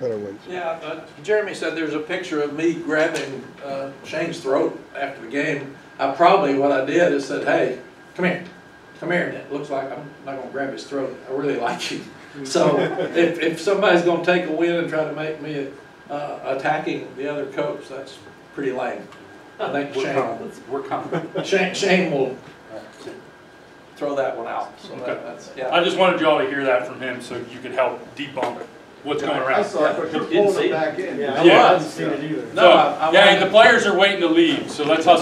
Better wait. Yeah, uh, Jeremy said there's a picture of me grabbing uh, Shane's throat after the game. I probably, what I did is said, hey, come here, come here. And it looks like I'm not gonna grab his throat. I really like you. So if, if somebody's gonna take a win and try to make me uh, attacking the other coach, that's pretty lame. I think We're Shane, coming, we're coming. Shane, Shane will throw that one out. So that- that's, yeah. I just wanted y'all to hear that from him so you could help debunk what's going I around. saw it, but you're Didn't pulling see it it. back in. Yeah, I Yeah. haven't seen it either. No, So, I- I yeah, wanted- the players are waiting to leave, so let's hustle.